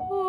Oh.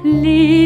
Stitatis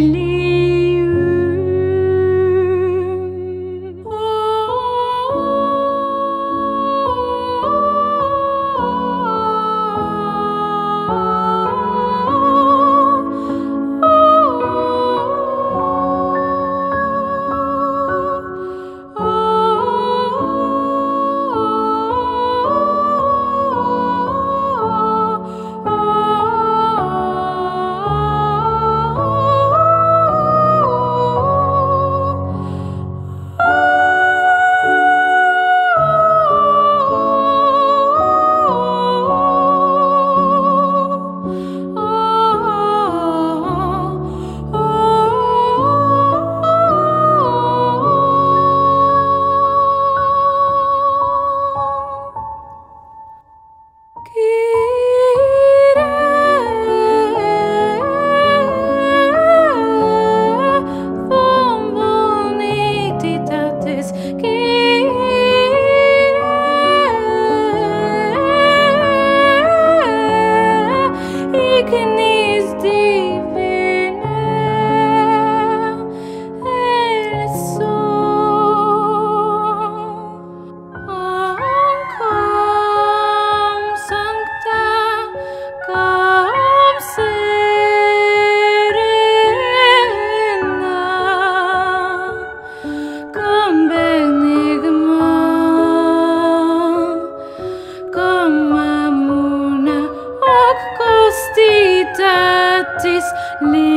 lili